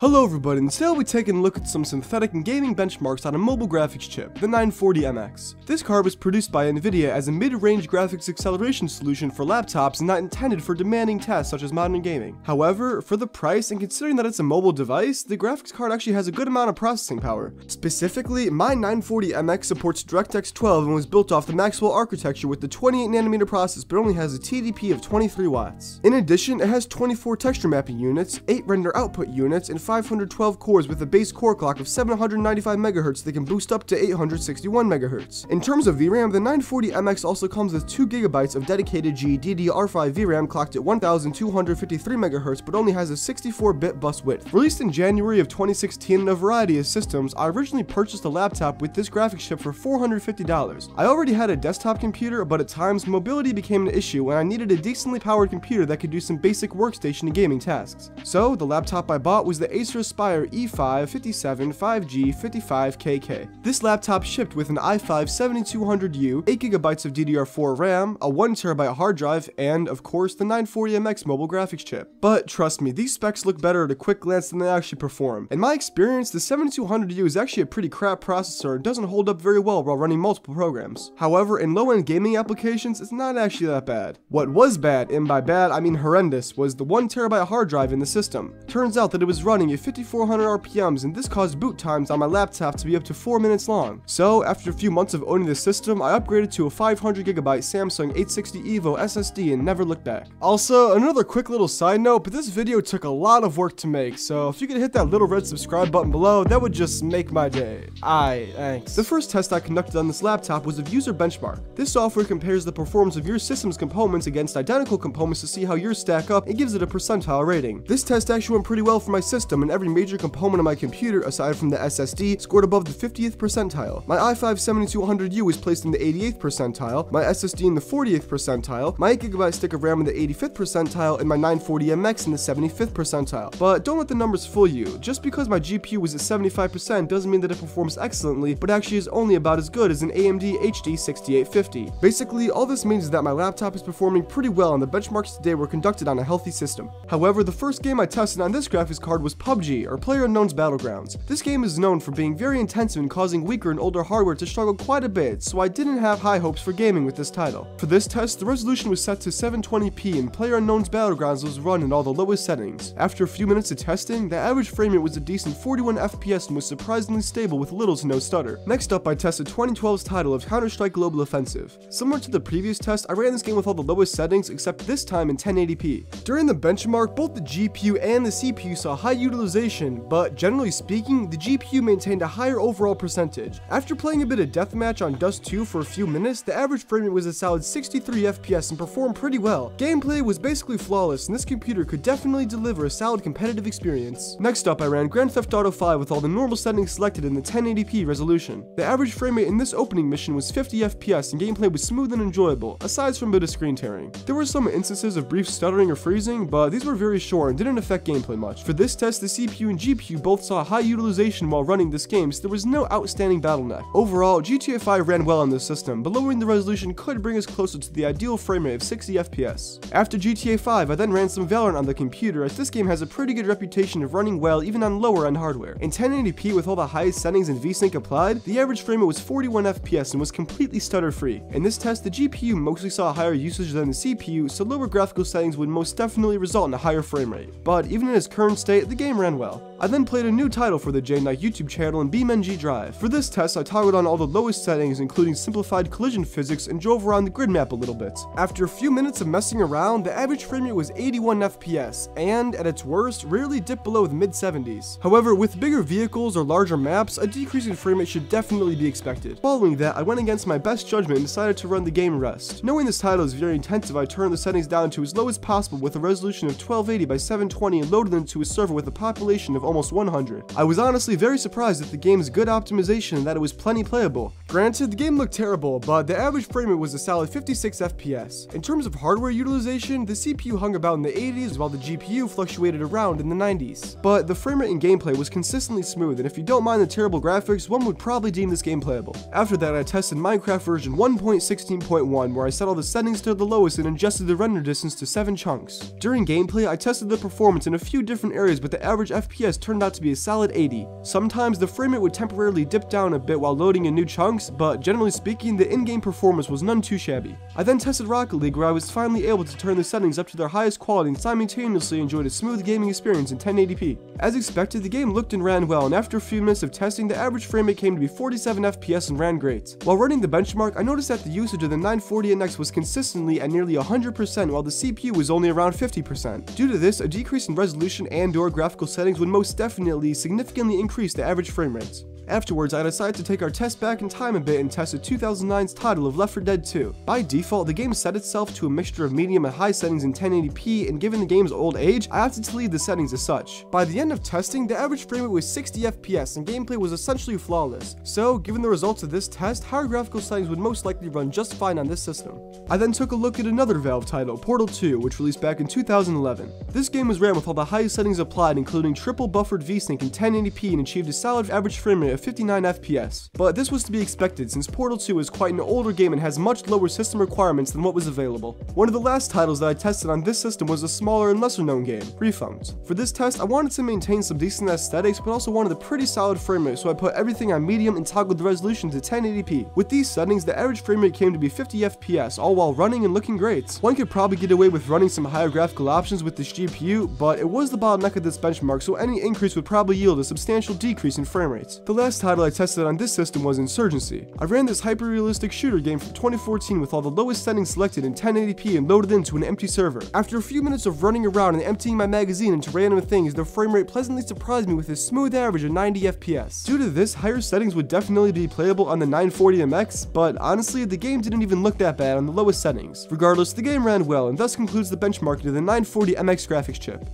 Hello everybody, and today we'll be taking a look at some synthetic and gaming benchmarks on a mobile graphics chip, the 940MX. This card was produced by Nvidia as a mid-range graphics acceleration solution for laptops and not intended for demanding tasks such as modern gaming. However, for the price and considering that it's a mobile device, the graphics card actually has a good amount of processing power. Specifically, my 940MX supports DirectX 12 and was built off the Maxwell architecture with the 28nm process but only has a TDP of 23 watts. In addition, it has 24 texture mapping units, 8 render output units, and 512 cores with a base core clock of 795 MHz that can boost up to 861 MHz. In terms of VRAM, the 940MX also comes with 2GB of dedicated GDDR5 VRAM clocked at 1253 MHz but only has a 64-bit bus width. Released in January of 2016 in a variety of systems, I originally purchased a laptop with this graphics chip for $450. I already had a desktop computer, but at times mobility became an issue and I needed a decently powered computer that could do some basic workstation and gaming tasks. So, the laptop I bought was the Acer Aspire E5 57 5G 55KK. This laptop shipped with an i5 7200U, 8GB of DDR4 RAM, a 1TB hard drive, and, of course, the 940MX mobile graphics chip. But trust me, these specs look better at a quick glance than they actually perform. In my experience, the 7200U is actually a pretty crap processor and doesn't hold up very well while running multiple programs. However, in low-end gaming applications, it's not actually that bad. What was bad, and by bad I mean horrendous, was the 1TB hard drive in the system. Turns out that it was running at 5400 RPMs and this caused boot times on my laptop to be up to 4 minutes long. So, after a few months of owning the system, I upgraded to a 500GB Samsung 860 EVO SSD and never looked back. Also, another quick little side note, but this video took a lot of work to make, so if you could hit that little red subscribe button below, that would just make my day. Aye, thanks. The first test I conducted on this laptop was of UserBenchmark. This software compares the performance of your system's components against identical components to see how yours stack up and gives it a percentile rating. This test actually went pretty well for my system and every major component of my computer aside from the SSD scored above the 50th percentile. My i5 7200U was placed in the 88th percentile, my SSD in the 40th percentile, my 8GB stick of RAM in the 85th percentile, and my 940MX in the 75th percentile. But don't let the numbers fool you. Just because my GPU was at 75% doesn't mean that it performs excellently, but actually is only about as good as an AMD HD 6850. Basically, all this means is that my laptop is performing pretty well and the benchmarks today were conducted on a healthy system. However, the first game I tested on this graphics card was or PlayerUnknown's Battlegrounds. This game is known for being very intensive and causing weaker and older hardware to struggle quite a bit, so I didn't have high hopes for gaming with this title. For this test, the resolution was set to 720p and PlayerUnknown's Battlegrounds was run in all the lowest settings. After a few minutes of testing, the average frame rate was a decent 41 FPS and was surprisingly stable with little to no stutter. Next up, I tested 2012's title of Counter-Strike Global Offensive. Similar to the previous test, I ran this game with all the lowest settings except this time in 1080p. During the benchmark, both the GPU and the CPU saw high utilization, but generally speaking, the GPU maintained a higher overall percentage. After playing a bit of deathmatch on Dust 2 for a few minutes, the average frame rate was a solid 63 FPS and performed pretty well. Gameplay was basically flawless and this computer could definitely deliver a solid competitive experience. Next up, I ran Grand Theft Auto 5 with all the normal settings selected in the 1080p resolution. The average frame rate in this opening mission was 50 FPS and gameplay was smooth and enjoyable, aside from a bit of screen tearing. There were some instances of brief stuttering or freezing, but these were very short and didn't affect gameplay much. For this test, the CPU and GPU both saw high utilization while running this game, so there was no outstanding bottleneck. Overall, GTA 5 ran well on this system, but lowering the resolution could bring us closer to the ideal frame rate of 60 FPS. After GTA 5, I then ran some Valorant on the computer, as this game has a pretty good reputation of running well even on lower end hardware. In 1080p with all the highest settings and VSync applied, the average frame rate was 41 FPS and was completely stutter free. In this test, the GPU mostly saw higher usage than the CPU, so lower graphical settings would most definitely result in a higher frame rate. But even in its current state, the game ran well. I then played a new title for the JKnight YouTube channel in BeamNG Drive. For this test, I toggled on all the lowest settings including simplified collision physics and drove around the grid map a little bit. After a few minutes of messing around, the average frame rate was 81 FPS, and at its worst, rarely dipped below the mid 70s. However, with bigger vehicles or larger maps, a decrease in frame rate should definitely be expected. Following that, I went against my best judgment and decided to run the game Rust. Knowing this title is very intensive, I turned the settings down to as low as possible with a resolution of 1280 by 720 and loaded into a server with a population of almost 100. I was honestly very surprised at the game's good optimization and that it was plenty playable. Granted, the game looked terrible, but the average frame rate was a solid 56 FPS. In terms of hardware utilization, the CPU hung about in the 80s while the GPU fluctuated around in the 90s. But the frame rate and gameplay was consistently smooth, and if you don't mind the terrible graphics, one would probably deem this game playable. After that, I tested Minecraft version 1.16.1 where I set all the settings to the lowest and adjusted the render distance to 7 chunks. During gameplay, I tested the performance in a few different areas, but the average FPS turned out to be a solid 80. Sometimes the frame rate would temporarily dip down a bit while loading in new chunks, but generally speaking, the in-game performance was none too shabby. I then tested Rocket League where I was finally able to turn the settings up to their highest quality and simultaneously enjoyed a smooth gaming experience in 1080p. As expected, the game looked and ran well, and after a few minutes of testing, the average frame rate came to be 47 FPS and ran great. While running the benchmark, I noticed that the usage of the 940MX was consistently at nearly 100% while the CPU was only around 50%. Due to this, a decrease in resolution and or graphical settings would most definitely significantly increase the average frame rates. Afterwards, I decided to take our test back in time a bit and tested 2009's title of Left 4 Dead 2. By default, the game set itself to a mixture of medium and high settings in 1080p, and given the game's old age, I opted to leave the settings as such. By the end of testing, the average frame rate was 60 FPS and gameplay was essentially flawless. So, given the results of this test, higher graphical settings would most likely run just fine on this system. I then took a look at another Valve title, Portal 2, which released back in 2011. This game was ran with all the highest settings applied, including triple buffered VSync in 1080p and achieved a solid average frame rate of 59 FPS. But this was to be expected since Portal 2 is quite an older game and has much lower system requirements than what was available. One of the last titles that I tested on this system was a smaller and lesser known game, Refunct. For this test, I wanted to maintain some decent aesthetics but also wanted a pretty solid frame rate so I put everything on medium and toggled the resolution to 1080p. With these settings, the average frame rate came to be 50 FPS, all while running and looking great. One could probably get away with running some higher graphical options with this GPU, but it was the bottleneck of this benchmark so any increase would probably yield a substantial decrease in frame rates. The last title I tested on this system was Insurgency. I ran this hyper-realistic shooter game from 2014 with all the lowest settings selected in 1080p and loaded into an empty server. After a few minutes of running around and emptying my magazine into random things, the frame rate pleasantly surprised me with a smooth average of 90 FPS. Due to this, higher settings would definitely be playable on the 940MX, but honestly, the game didn't even look that bad on the lowest settings. Regardless, the game ran well and thus concludes the benchmarking of the 940MX graphics chip.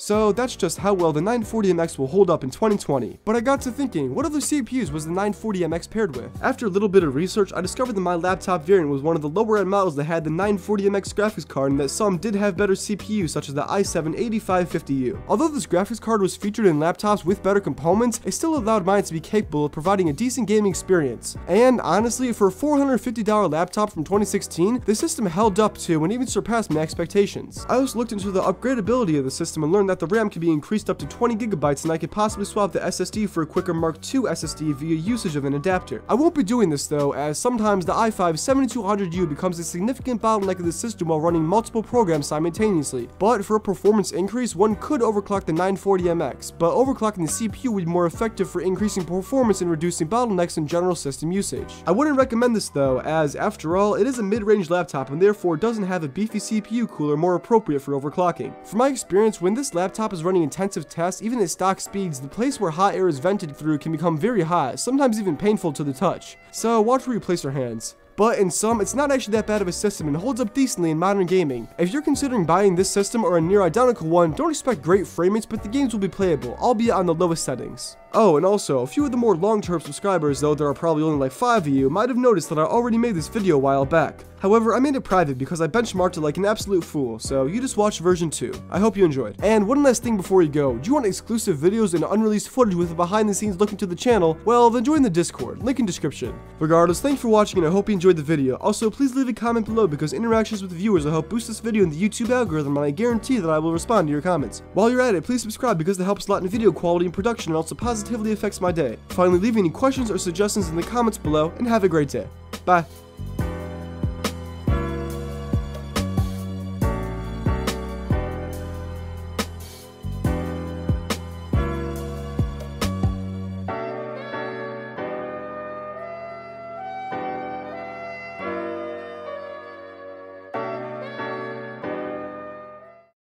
So that's just how well the 940MX will hold up in 2020. But I got to thinking, what other CPUs was the 940MX paired with? After a little bit of research, I discovered that my laptop variant was one of the lower end models that had the 940MX graphics card and that some did have better CPUs such as the i7-8550U. Although this graphics card was featured in laptops with better components, it still allowed mine to be capable of providing a decent gaming experience. And honestly, for a $450 laptop from 2016, the system held up to and even surpassed my expectations. I also looked into the upgradability of the system and learned that the RAM could be increased up to 20 gigabytes and I could possibly swap the SSD for a quicker M.2 SSD via usage of an adapter. I won't be doing this though, as sometimes the i5 7200U becomes a significant bottleneck of the system while running multiple programs simultaneously. But for a performance increase, one could overclock the 940MX, but overclocking the CPU would be more effective for increasing performance and reducing bottlenecks in general system usage. I wouldn't recommend this though, as after all, it is a mid-range laptop and therefore doesn't have a beefy CPU cooler more appropriate for overclocking. From my experience, when this laptop is running intensive tests, even at stock speeds, the place where hot air is vented through can become very hot, sometimes even painful to the touch. So watch where you place your hands but in sum, it's not actually that bad of a system and holds up decently in modern gaming. If you're considering buying this system or a near identical one, don't expect great frame rates, but the games will be playable, albeit on the lowest settings. Oh, and also, a few of the more long-term subscribers, though there are probably only like 5 of you, might have noticed that I already made this video a while back. However, I made it private because I benchmarked it like an absolute fool, so you just watched version 2. I hope you enjoyed. And one last thing before you go, do you want exclusive videos and unreleased footage with a behind the scenes look into the channel? Well, then join the Discord, link in description. Regardless, thanks for watching and I hope you enjoyed the video. Also, please leave a comment below because interactions with viewers will help boost this video in the YouTube algorithm and I guarantee that I will respond to your comments. While you're at it, please subscribe because that helps a lot in video quality and production and also positively affects my day. Finally, leave any questions or suggestions in the comments below, and have a great day. Bye.